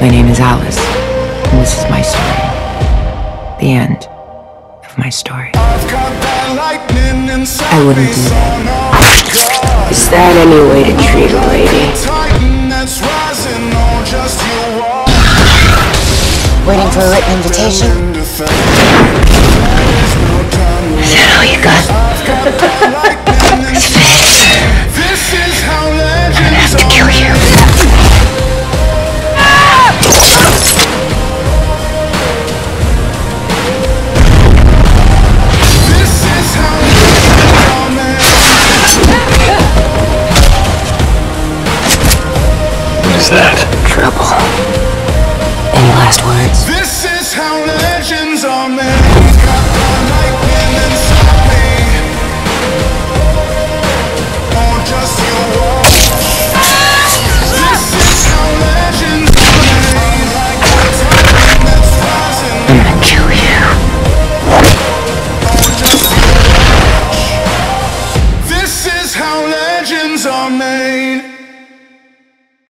My name is Alice, and this is my story. The end of my story. I wouldn't do that. Is that any way to treat a lady? Waiting for a written invitation? Is that? Trouble. Any last words? This is how legends are made. Got the lightning inside me. Or just your walls. This is how legends are made. Like the titan that's rising. I'm gonna kill you. Or just your watch. This is how legends are made.